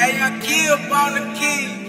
Yeah, your key upon the key.